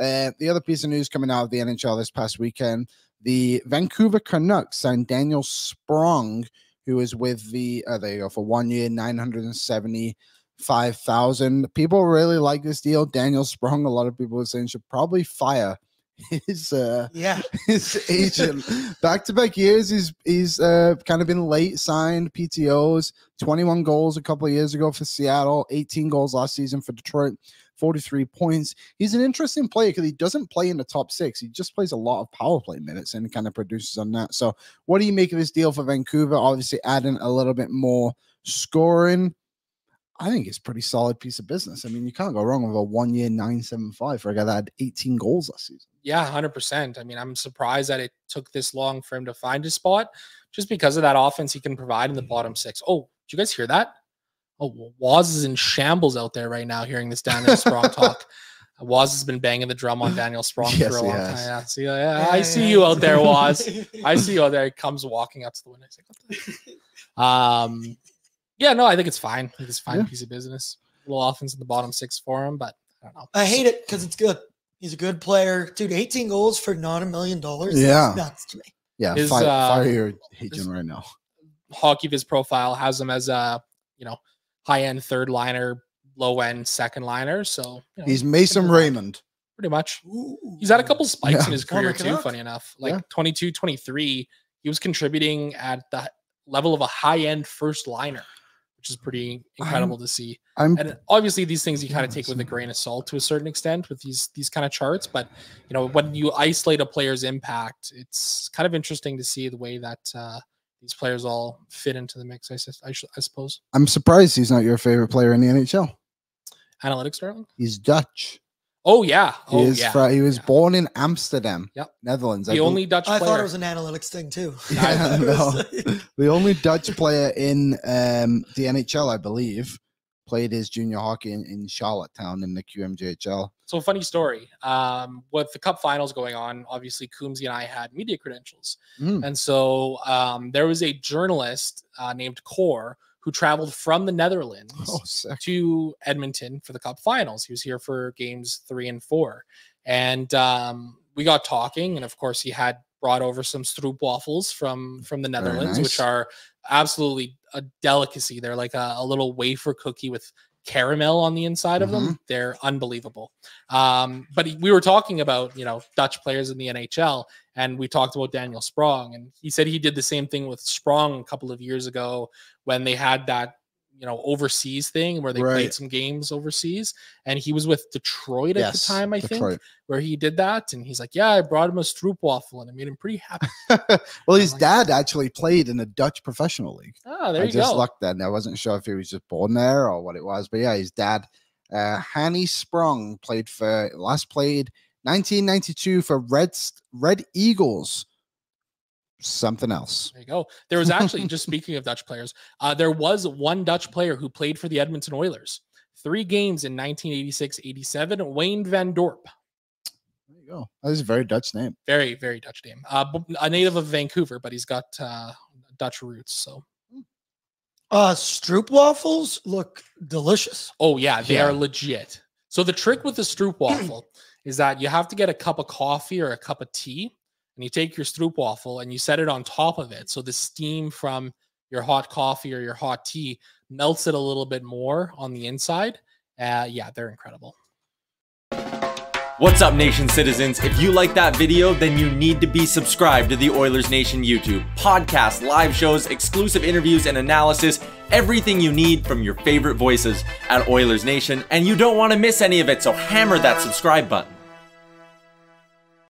Uh, the other piece of news coming out of the NHL this past weekend the Vancouver Canucks signed Daniel Sprong, who is with the, uh, there you go, for one year, 975,000. People really like this deal. Daniel Sprong, a lot of people are saying should probably fire his uh Yeah. his agent. Back to back years he's he's uh kind of been late signed ptos 21 goals a couple of years ago for seattle. 18 goals last season for detroit. 43 points. He's an interesting player because he doesn't play in the top six. He just plays a lot of power play minutes and kind of produces on that. So what do you make of this deal for vancouver? Obviously adding a little bit more scoring I think it's a pretty solid piece of business. I mean, you can't go wrong with a one year 975 for a guy that had 18 goals last season. Yeah, 100%. I mean, I'm surprised that it took this long for him to find his spot just because of that offense he can provide in the bottom six. Oh, did you guys hear that? Oh, Waz is in shambles out there right now hearing this Daniel Sprong talk. Waz has been banging the drum on Daniel Sprong Yes, for a long has. time. Yeah, see, yeah, Yeah, I see you out there, Waz. I see you out there. He comes walking up to the window. He's like, what the? Um, yeah, no, I think it's fine. I think it's a fine Yeah. piece of business. A little offense in the bottom six for him, but I don't know. I hate it because it's good. He's a good player. Dude, 18 goals for not a million dollars. Yeah. That's nuts to me. Yeah, His, fire, uh, fire your his- agent right now. HockeyViz profile has him as a you know high end third liner, low end second liner. So you know, He's Mason similar- Raymond. pretty much. Ooh. He's had a couple spikes Yeah. in his career too. Canuck. Funny enough, like Yeah. 22, 23, he was contributing at the level of a high end first liner, which is pretty incredible to see. I'm And obviously, these things you kind of take with a grain of salt to a certain extent with these these kind of charts. But you know, when you isolate a player's impact, it's kind of interesting to see the way that uh, these players all fit into the mix. I, I, I suppose. I'm surprised he's not your favorite player in the NHL. Analytics, Sterling. He's Dutch. Oh yeah. He Oh is yeah. fr- he was yeah. born in Amsterdam, Yep. Netherlands. The bel- only Dutch Player. I player. thought it was an analytics thing too. Yeah, no. the only Dutch player in um, the NHL, I believe, played his junior hockey in, in Charlottetown in the QMJHL. So funny story. Um, with the Cup Finals going on, obviously Coombsy and I had media credentials, Mm. and so um, there was a journalist uh, named Core who traveled from the Netherlands Oh, to Edmonton for the Cup Finals. He was here for games three and four, and um, we got talking. And of course, he had brought over some stroop waffles from from the Netherlands, which are absolutely a delicacy. They're like a, a little wafer cookie with caramel on the inside of Mm-hmm. them. They're unbelievable. Um, but we were talking about you know Dutch players in the NHL, and we talked about Daniel Sprong, and he said he did the same thing with Sprong a couple of years ago when they had that you know overseas thing where they Right. played some games overseas, and he was with Detroit at the time, I think, where he did that, and he's like, "Yeah, I brought him a Stroop waffle, and it made him pretty happy." well, his like dad actually played in a Dutch professional league. Ah, there I you just go. looked then. I wasn't sure if he was just born there or what it was, but yeah, his dad, uh, Hanny Sprong, played for last played 1992 for Red Red Eagles. Something else. There you go. There was actually just speaking of Dutch players, uh, there was one Dutch player who played for the Edmonton Oilers. Three games in 1986-87. Wayne Van Dorp. There you go. That is a very Dutch name. Very, very Dutch name. Uh, b- a native of Vancouver, but he's got uh, Dutch roots. So, Uh, Stroop waffles look delicious. oh yeah, they Yeah. are legit. So the trick with the Stroop waffle is that you have to get a cup of coffee or a cup of tea, and you take your Stroop waffle and you set it on top of it. So the steam from your hot coffee or your hot tea melts it a little bit more on the inside. Uh, yeah, they're incredible. What's up, Nation citizens? If you like that video, then you need to be subscribed to the Oilers Nation YouTube. Podcast, live shows, exclusive interviews, and analysis. Everything you need from your favorite voices at Oilers Nation. And you don't want to miss any of it, so hammer that subscribe button.